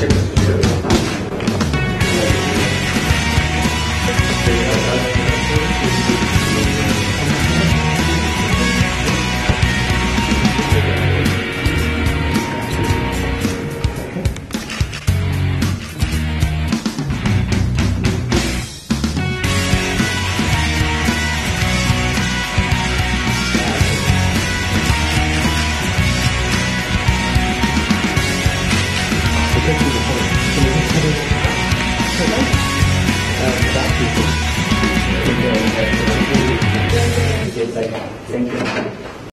Thank you. 开机以后就没有开灯太尴尬大家可以我们的直的家的宣